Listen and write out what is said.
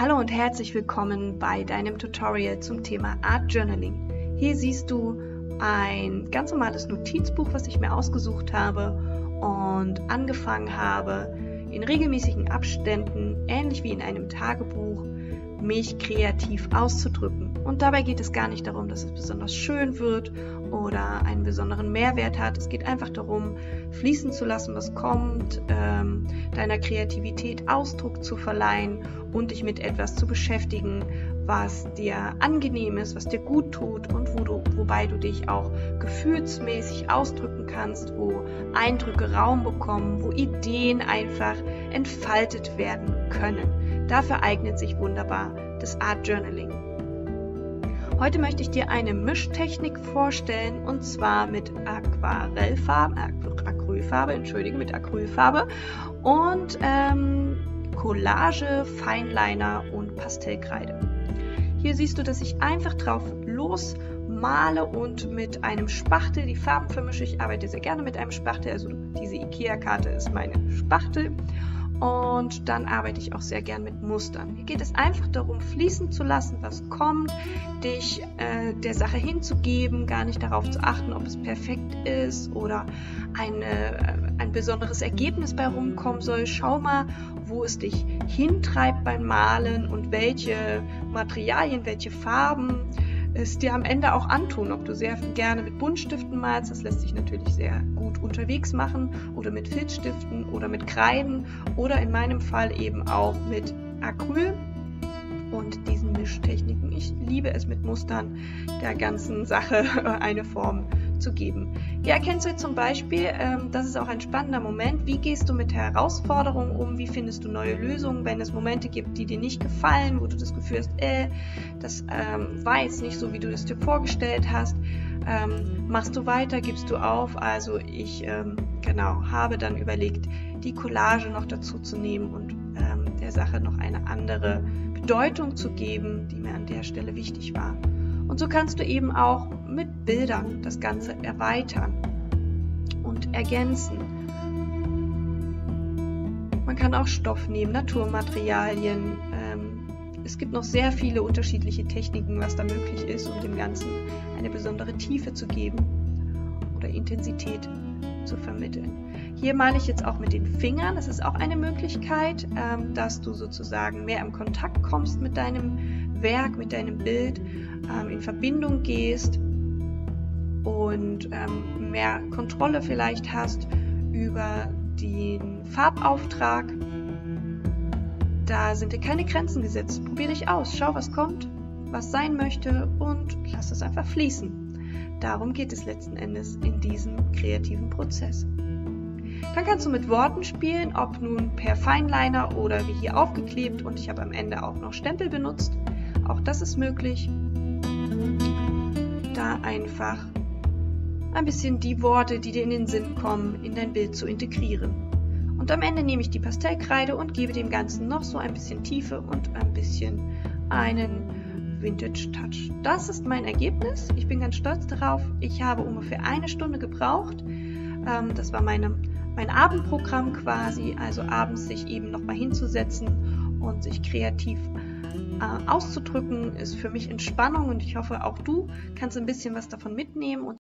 Hallo und herzlich willkommen bei deinem Tutorial zum Thema Art Journaling. Hier siehst du ein ganz normales Notizbuch, was ich mir ausgesucht habe und angefangen habe, in regelmäßigen Abständen, ähnlich wie in einem Tagebuch, mich kreativ auszudrücken. Und dabei geht es gar nicht darum, dass es besonders schön wird oder einen besonderen Mehrwert hat. Es geht einfach darum, fließen zu lassen, was kommt, ähm, deiner Kreativität Ausdruck zu verleihen und dich mit etwas zu beschäftigen, was dir angenehm ist, was dir gut tut und wo du, wobei du dich auch gefühlsmäßig ausdrücken kannst, wo Eindrücke Raum bekommen, wo Ideen einfach entfaltet werden können. Dafür eignet sich wunderbar das Art Journaling. Heute möchte ich dir eine Mischtechnik vorstellen und zwar mit Aquarellfarbe, Acrylfarbe, entschuldige, mit Acrylfarbe und ähm, Collage, Feinliner und Pastellkreide. Hier siehst du, dass ich einfach drauf losmale und mit einem Spachtel die Farben vermische. Ich arbeite sehr gerne mit einem Spachtel, also diese IKEA-Karte ist meine Spachtel. Und dann arbeite ich auch sehr gern mit Mustern. Hier geht es einfach darum, fließen zu lassen, was kommt, dich äh, der Sache hinzugeben, gar nicht darauf zu achten, ob es perfekt ist oder eine, äh, ein besonderes Ergebnis bei rumkommen soll. Schau mal, wo es dich hintreibt beim Malen und welche Materialien, welche Farben es dir am Ende auch antun, ob du sehr gerne mit Buntstiften malst, das lässt sich natürlich sehr gut unterwegs machen, oder mit Filzstiften oder mit Kreiden oder in meinem Fall eben auch mit Acryl und diesen Mischtechniken. Ich liebe es mit Mustern der ganzen Sache eine Form zu geben. Hier erkennst du zum Beispiel, ähm, das ist auch ein spannender Moment, wie gehst du mit Herausforderungen um, wie findest du neue Lösungen, wenn es Momente gibt, die dir nicht gefallen, wo du das Gefühl hast, äh, das ähm, war jetzt nicht so, wie du es dir vorgestellt hast. Ähm, machst du weiter, gibst du auf? Also ich ähm, genau habe dann überlegt, die Collage noch dazu zu nehmen und ähm, der Sache noch eine andere Bedeutung zu geben, die mir an der Stelle wichtig war. Und so kannst du eben auch mit Bildern das Ganze erweitern und ergänzen. Man kann auch Stoff nehmen, Naturmaterialien. Ähm, es gibt noch sehr viele unterschiedliche Techniken, was da möglich ist, um dem Ganzen eine besondere Tiefe zu geben oder Intensität zu vermitteln. Hier male ich jetzt auch mit den Fingern. Das ist auch eine Möglichkeit, ähm, dass du sozusagen mehr im Kontakt kommst mit deinem Werk, mit deinem Bild ähm, in Verbindung gehst und ähm, mehr Kontrolle vielleicht hast über den Farbauftrag. Da sind dir keine Grenzen gesetzt. Probier dich aus, schau, was kommt, was sein möchte und lass es einfach fließen. Darum geht es letzten Endes in diesem kreativen Prozess. Dann kannst du mit Worten spielen, ob nun per Feinliner oder wie hier aufgeklebt und ich habe am Ende auch noch Stempel benutzt. Auch das ist möglich. Da einfach ein bisschen die Worte, die dir in den Sinn kommen, in dein Bild zu integrieren. Und am Ende nehme ich die Pastellkreide und gebe dem Ganzen noch so ein bisschen Tiefe und ein bisschen einen Vintage Touch. Das ist mein Ergebnis. Ich bin ganz stolz darauf. Ich habe ungefähr eine Stunde gebraucht. Ähm, das war meine, mein Abendprogramm quasi, also abends sich eben nochmal hinzusetzen und sich kreativ äh, auszudrücken, ist für mich Entspannung und ich hoffe, auch du kannst ein bisschen was davon mitnehmen und